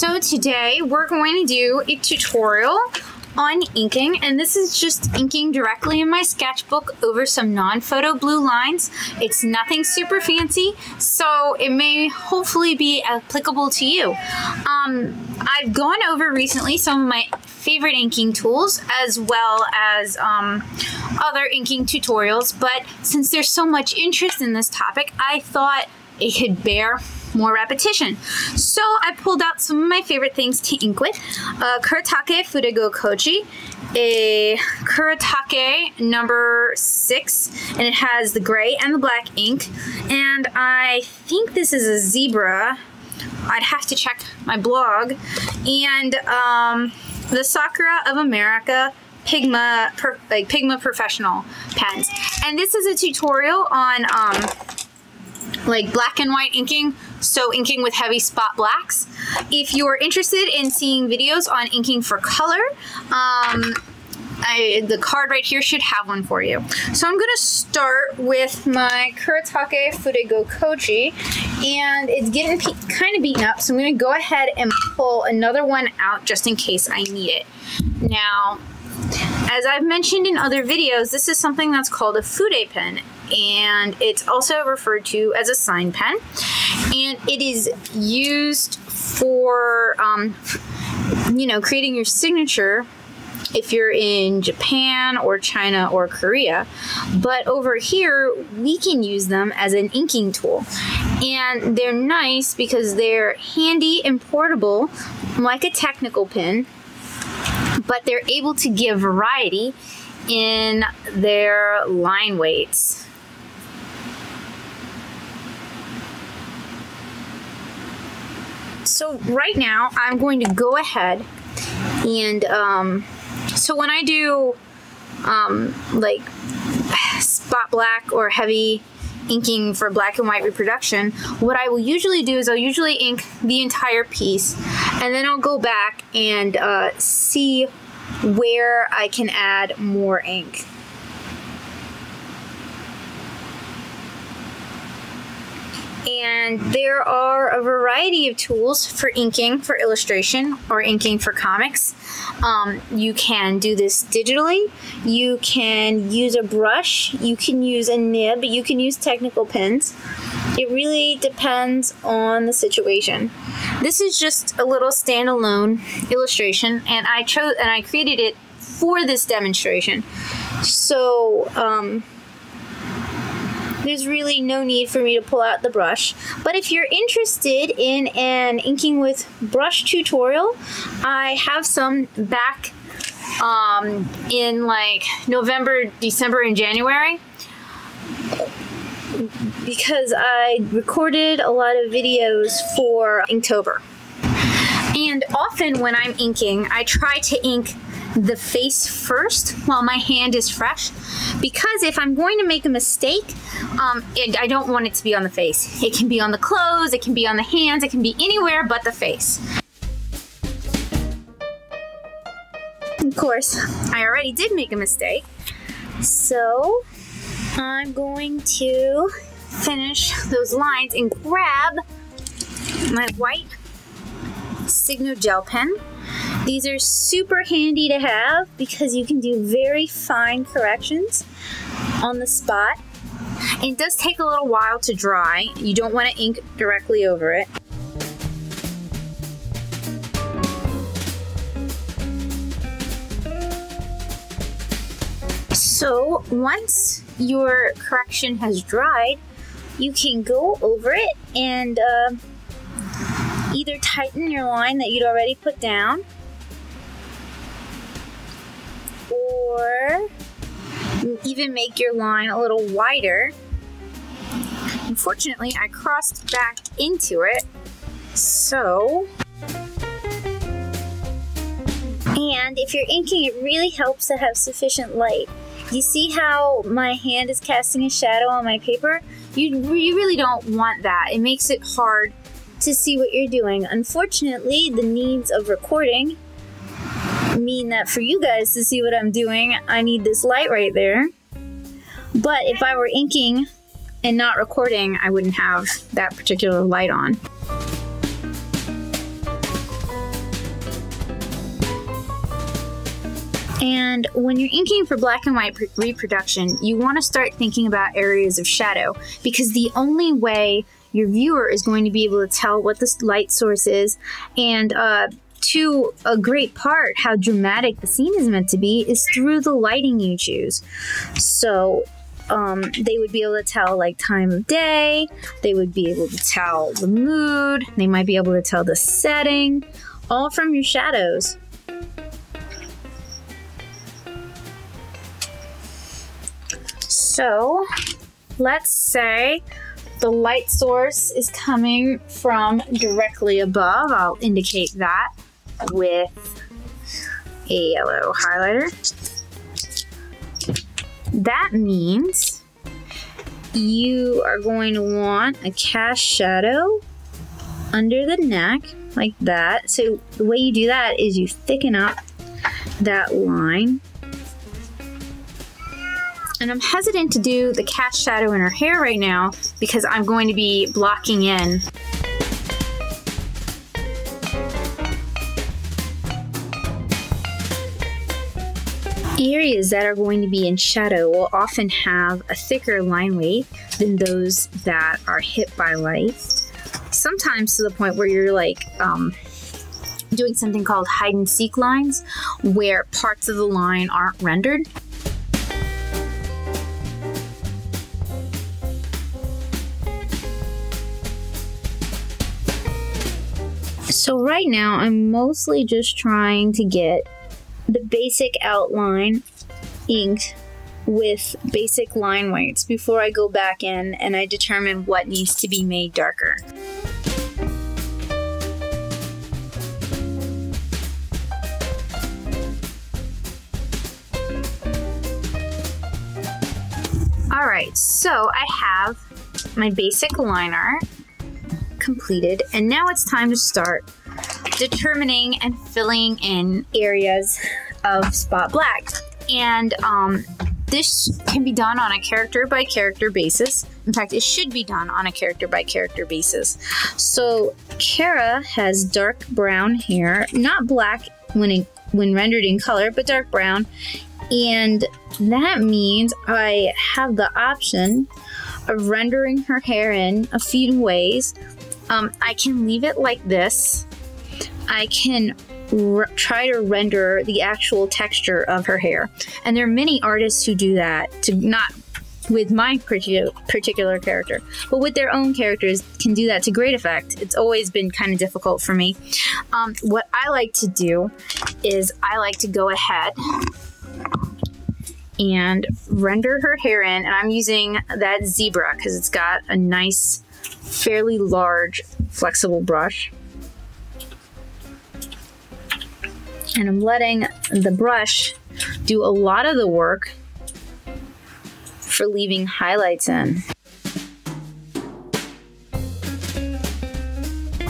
So today we're going to do a tutorial on inking and this is just inking directly in my sketchbook over some non-photo blue lines. It's nothing super fancy so it may hopefully be applicable to you. Um, I've gone over recently some of my favorite inking tools as well as um, other inking tutorials but since there's so much interest in this topic I thought it could bear more repetition. So I pulled out some of my favorite things to ink with. Uh, Kuretake Fudegokochi, a Kuretake number six, and it has the gray and the black ink. And I think this is a zebra. I'd have to check my blog. And um, the Sakura of America Pigma, per, like Pigma Professional pens. And this is a tutorial on um, like black and white inking so inking with heavy spot blacks. If you're interested in seeing videos on inking for color, um, I, the card right here should have one for you. So I'm going to start with my Kuretake Fudegokochi, and it's getting kind of beaten up, so I'm going to go ahead and pull another one out just in case I need it. Now, as I've mentioned in other videos, this is something that's called a Fude pen, and it's also referred to as a sign pen. And it is used for, um, you know, creating your signature if you're in Japan or China or Korea. But over here, we can use them as an inking tool. And they're nice because they're handy and portable, like a technical pen, but they're able to give variety in their line weights. So right now I'm going to go ahead and um, so when I do um, like spot black or heavy inking for black and white reproduction, what I will usually do is I'll usually ink the entire piece and then I'll go back and uh, see where I can add more ink. And there are a variety of tools for inking for illustration or inking for comics. Um, you can do this digitally. You can use a brush. You can use a nib. You can use technical pens. It really depends on the situation. This is just a little standalone illustration, and I chose and I created it for this demonstration. So. Um, there's really no need for me to pull out the brush. But if you're interested in an inking with brush tutorial, I have some back um, in like November, December, and January because I recorded a lot of videos for Inktober. And often when I'm inking, I try to ink the face first while my hand is fresh because if I'm going to make a mistake, um, it, I don't want it to be on the face. It can be on the clothes, it can be on the hands, it can be anywhere but the face. Of course, I already did make a mistake, so I'm going to finish those lines and grab my white Signo gel pen these are super handy to have because you can do very fine corrections on the spot. It does take a little while to dry. You don't want to ink directly over it. So once your correction has dried, you can go over it and uh, either tighten your line that you'd already put down or even make your line a little wider. Unfortunately, I crossed back into it, so... And if you're inking, it really helps to have sufficient light. You see how my hand is casting a shadow on my paper? You, you really don't want that. It makes it hard to see what you're doing. Unfortunately, the needs of recording mean that for you guys to see what I'm doing, I need this light right there. But if I were inking and not recording, I wouldn't have that particular light on. And when you're inking for black and white reproduction, you want to start thinking about areas of shadow because the only way your viewer is going to be able to tell what the light source is and uh, to a great part how dramatic the scene is meant to be is through the lighting you choose. So um, they would be able to tell like time of day, they would be able to tell the mood, they might be able to tell the setting, all from your shadows. So let's say the light source is coming from directly above. I'll indicate that with a yellow highlighter. That means you are going to want a cast shadow under the neck like that. So the way you do that is you thicken up that line and I'm hesitant to do the cast shadow in her hair right now because I'm going to be blocking in Areas that are going to be in shadow will often have a thicker line weight than those that are hit by light. Sometimes to the point where you're like um, doing something called hide and seek lines, where parts of the line aren't rendered. So right now I'm mostly just trying to get the basic outline inked with basic line weights before I go back in and I determine what needs to be made darker. Alright, so I have my basic liner completed and now it's time to start determining and filling in areas of spot black. And um, this can be done on a character by character basis. In fact, it should be done on a character by character basis. So Kara has dark brown hair, not black when when rendered in color, but dark brown. And that means I have the option of rendering her hair in a few ways. Um, I can leave it like this I can try to render the actual texture of her hair. And there are many artists who do that to not with my particular character, but with their own characters can do that to great effect. It's always been kind of difficult for me. Um, what I like to do is I like to go ahead and render her hair in, and I'm using that zebra because it's got a nice, fairly large, flexible brush. And I'm letting the brush do a lot of the work for leaving highlights in.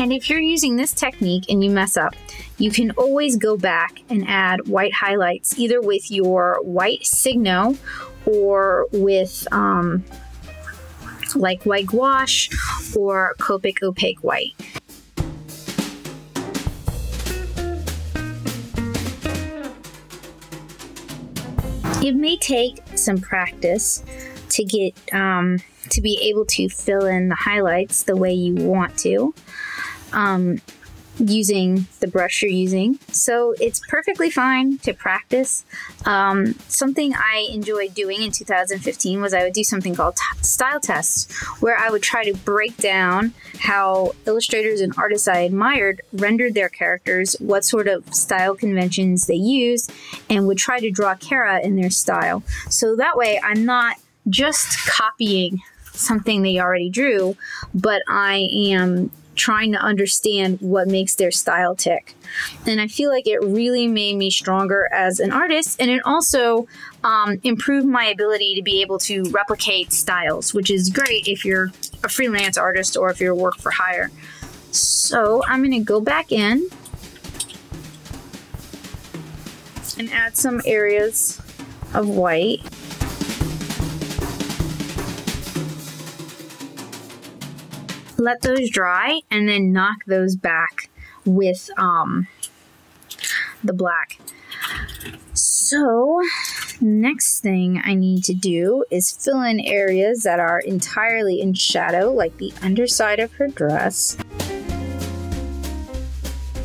And if you're using this technique and you mess up, you can always go back and add white highlights either with your white Signo or with um, like white gouache or Copic opaque white. It may take some practice to get um, to be able to fill in the highlights the way you want to. Um, using the brush you're using. So it's perfectly fine to practice. Um, something I enjoyed doing in 2015 was I would do something called style tests, where I would try to break down how illustrators and artists I admired rendered their characters, what sort of style conventions they used, and would try to draw Kara in their style. So that way I'm not just copying something they already drew, but I am trying to understand what makes their style tick. And I feel like it really made me stronger as an artist, and it also um, improved my ability to be able to replicate styles, which is great if you're a freelance artist or if you're work for hire. So I'm going to go back in and add some areas of white. Let those dry and then knock those back with um, the black. So next thing I need to do is fill in areas that are entirely in shadow, like the underside of her dress.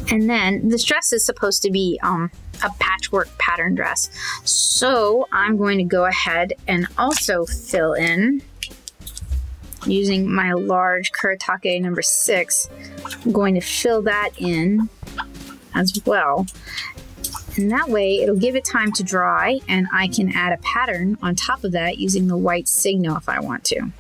And then this dress is supposed to be um, a patchwork pattern dress. So I'm going to go ahead and also fill in using my large Kuretake number six. I'm going to fill that in as well. And that way it'll give it time to dry and I can add a pattern on top of that using the white Signo if I want to.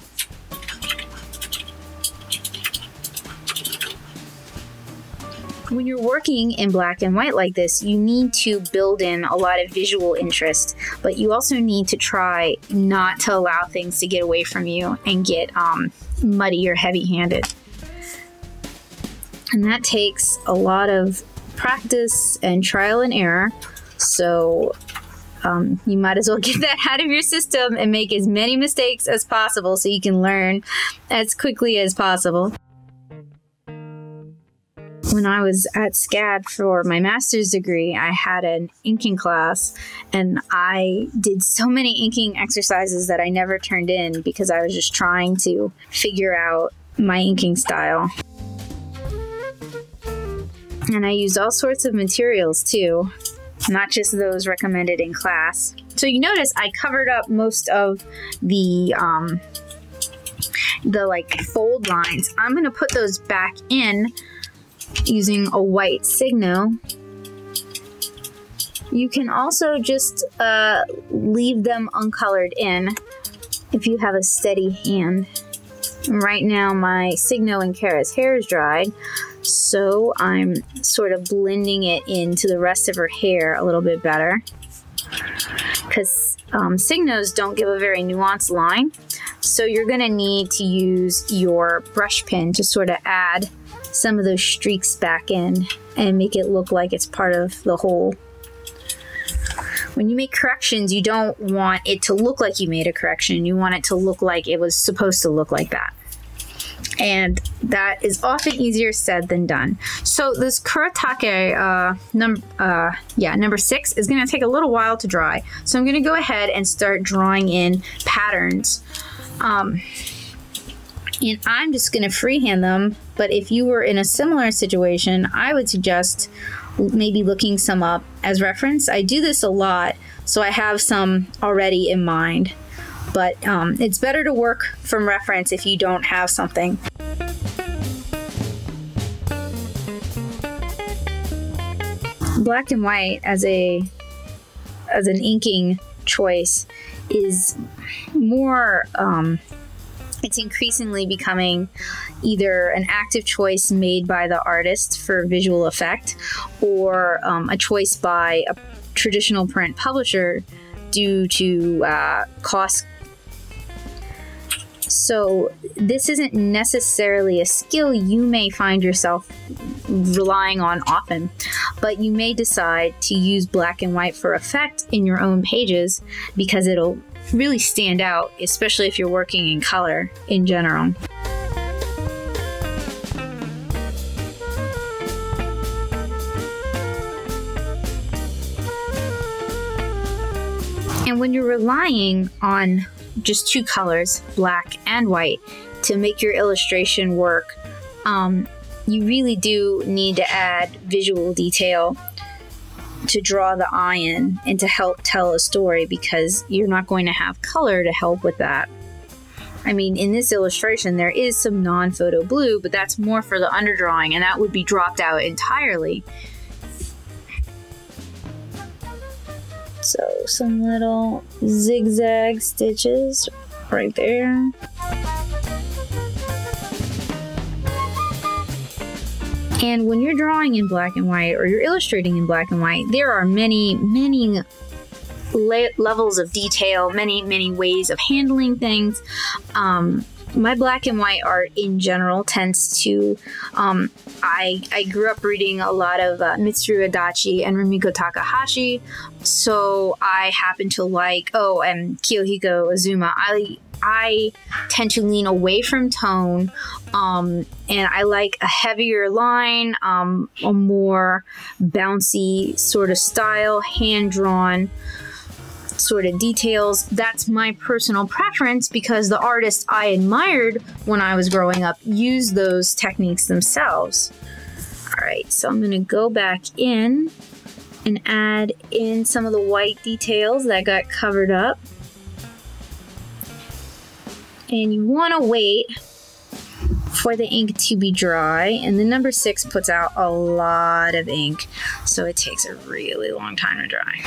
When you're working in black and white like this, you need to build in a lot of visual interest, but you also need to try not to allow things to get away from you and get um, muddy or heavy handed. And that takes a lot of practice and trial and error. So um, you might as well get that out of your system and make as many mistakes as possible so you can learn as quickly as possible when I was at SCAD for my master's degree, I had an inking class and I did so many inking exercises that I never turned in because I was just trying to figure out my inking style. And I used all sorts of materials too, not just those recommended in class. So you notice I covered up most of the um, the like fold lines. I'm gonna put those back in using a white Signo. You can also just uh, leave them uncolored in if you have a steady hand. Right now my Signo and Kara's hair is dried, so I'm sort of blending it into the rest of her hair a little bit better. Because um, Signos don't give a very nuanced line, so you're going to need to use your brush pen to sort of add some of those streaks back in and make it look like it's part of the whole. When you make corrections, you don't want it to look like you made a correction. You want it to look like it was supposed to look like that. And that is often easier said than done. So this Kuretake, uh, num uh, yeah, number six is going to take a little while to dry. So I'm going to go ahead and start drawing in patterns. Um, and I'm just going to freehand them. But if you were in a similar situation, I would suggest maybe looking some up as reference. I do this a lot, so I have some already in mind. But um, it's better to work from reference if you don't have something. Black and white as a as an inking choice is more um, it's increasingly becoming either an active choice made by the artist for visual effect or um, a choice by a traditional print publisher due to uh, cost. So, this isn't necessarily a skill you may find yourself relying on often, but you may decide to use black and white for effect in your own pages because it'll really stand out, especially if you're working in color in general. And when you're relying on just two colors, black and white, to make your illustration work, um, you really do need to add visual detail to draw the eye in and to help tell a story because you're not going to have color to help with that. I mean, in this illustration, there is some non photo blue, but that's more for the underdrawing, and that would be dropped out entirely. So, some little zigzag stitches right there. And when you're drawing in black and white or you're illustrating in black and white, there are many, many le levels of detail, many, many ways of handling things. Um, my black and white art in general tends to um, I, I grew up reading a lot of uh, Mitsuru Adachi and Rumiko Takahashi, so I happen to like oh and Kiyohiko Azuma. I I tend to lean away from tone, um, and I like a heavier line, um, a more bouncy sort of style, hand drawn sort of details. That's my personal preference because the artists I admired when I was growing up used those techniques themselves. All right, so I'm gonna go back in and add in some of the white details that got covered up. And you wanna wait for the ink to be dry and the number six puts out a lot of ink so it takes a really long time to dry.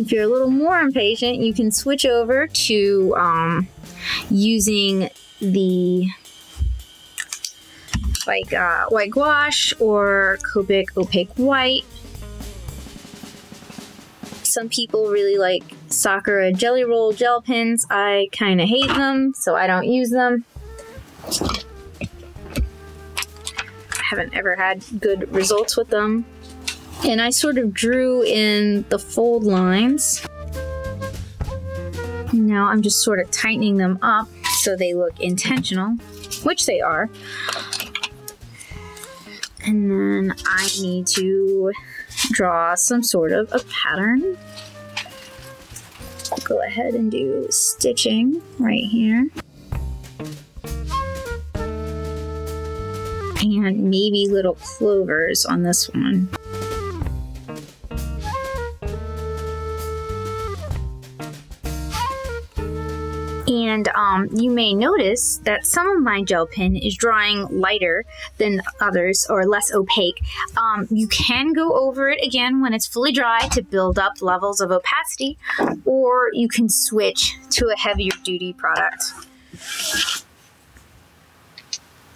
If you're a little more impatient, you can switch over to um, using the like uh, white gouache or Copic opaque white. Some people really like Sakura Gelly Roll gel pens. I kind of hate them, so I don't use them. I haven't ever had good results with them and I sort of drew in the fold lines. Now I'm just sort of tightening them up so they look intentional, which they are. And then I need to draw some sort of a pattern. Go ahead and do stitching right here. And maybe little clovers on this one. And um, you may notice that some of my gel pen is drying lighter than others or less opaque. Um, you can go over it again when it's fully dry to build up levels of opacity, or you can switch to a heavier duty product,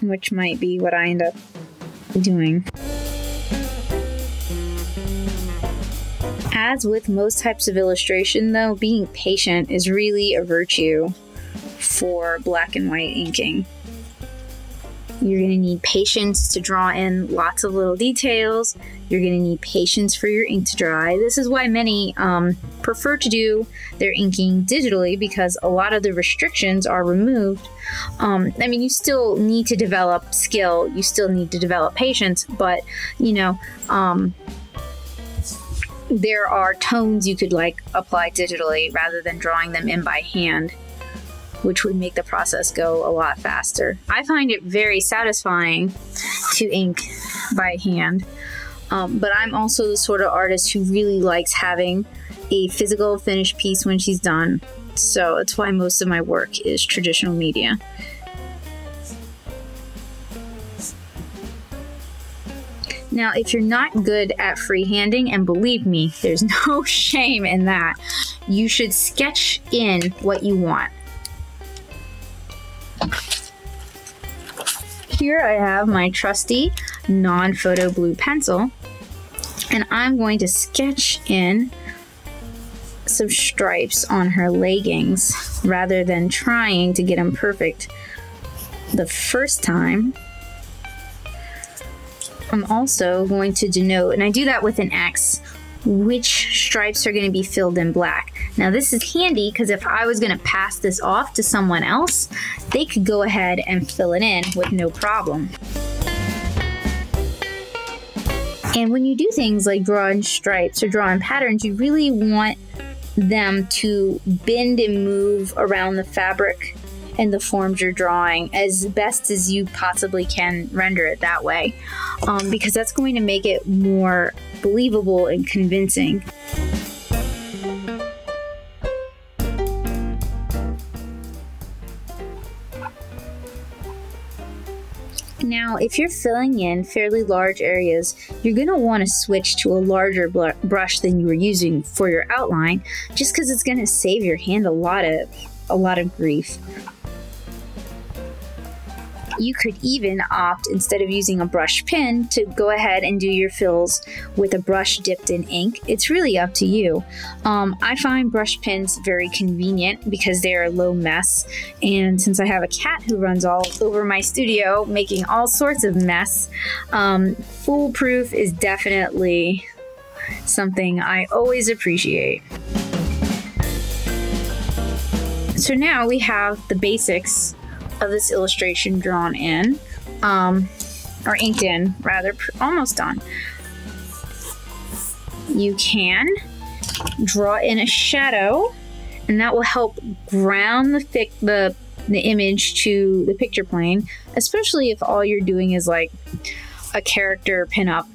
which might be what I end up doing. As with most types of illustration, though, being patient is really a virtue for black and white inking. You're going to need patience to draw in lots of little details. You're going to need patience for your ink to dry. This is why many um, prefer to do their inking digitally because a lot of the restrictions are removed. Um, I mean, you still need to develop skill, you still need to develop patience, but you know, um, there are tones you could like apply digitally rather than drawing them in by hand, which would make the process go a lot faster. I find it very satisfying to ink by hand, um, but I'm also the sort of artist who really likes having a physical finished piece when she's done. So that's why most of my work is traditional media. Now, if you're not good at freehanding, and believe me, there's no shame in that, you should sketch in what you want. Here I have my trusty non-photo blue pencil, and I'm going to sketch in some stripes on her leggings rather than trying to get them perfect the first time. I'm also going to denote, and I do that with an X, which stripes are going to be filled in black. Now this is handy because if I was going to pass this off to someone else, they could go ahead and fill it in with no problem. And when you do things like drawing stripes or drawing patterns, you really want them to bend and move around the fabric and the forms you're drawing as best as you possibly can render it that way um, because that's going to make it more believable and convincing. Now, if you're filling in fairly large areas, you're going to want to switch to a larger brush than you were using for your outline, just because it's going to save your hand a lot of a lot of grief. You could even opt, instead of using a brush pen, to go ahead and do your fills with a brush dipped in ink. It's really up to you. Um, I find brush pens very convenient because they are low mess, and since I have a cat who runs all over my studio making all sorts of mess, um, foolproof is definitely something I always appreciate. So now we have the basics of this illustration drawn in, um, or inked in, rather, almost done. You can draw in a shadow, and that will help ground the, the the image to the picture plane, especially if all you're doing is like a character pinup.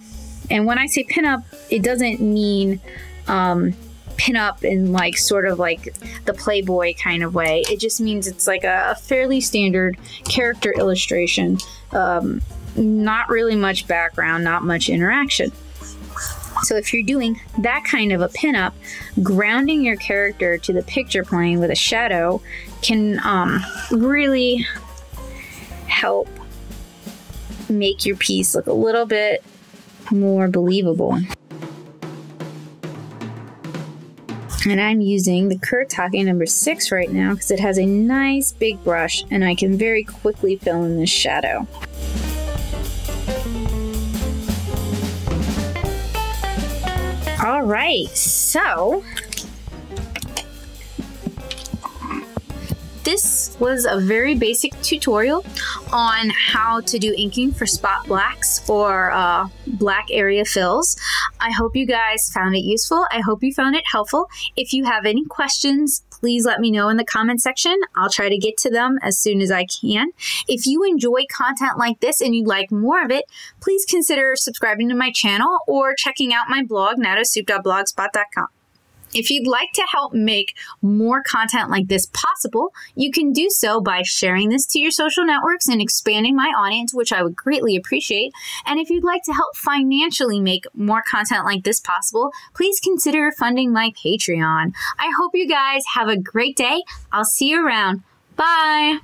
And when I say pinup, it doesn't mean um, pinup in like sort of like the Playboy kind of way. It just means it's like a, a fairly standard character illustration. Um, not really much background, not much interaction. So if you're doing that kind of a pinup, grounding your character to the picture plane with a shadow can um, really help make your piece look a little bit more believable. And I'm using the Kuretake number 6 right now because it has a nice big brush and I can very quickly fill in the shadow. All right, so this was a very basic tutorial on how to do inking for spot blacks or uh, black area fills. I hope you guys found it useful. I hope you found it helpful. If you have any questions, please let me know in the comment section. I'll try to get to them as soon as I can. If you enjoy content like this and you'd like more of it, please consider subscribing to my channel or checking out my blog, nattosoup.blogspot.com. If you'd like to help make more content like this possible, you can do so by sharing this to your social networks and expanding my audience, which I would greatly appreciate. And if you'd like to help financially make more content like this possible, please consider funding my Patreon. I hope you guys have a great day. I'll see you around. Bye.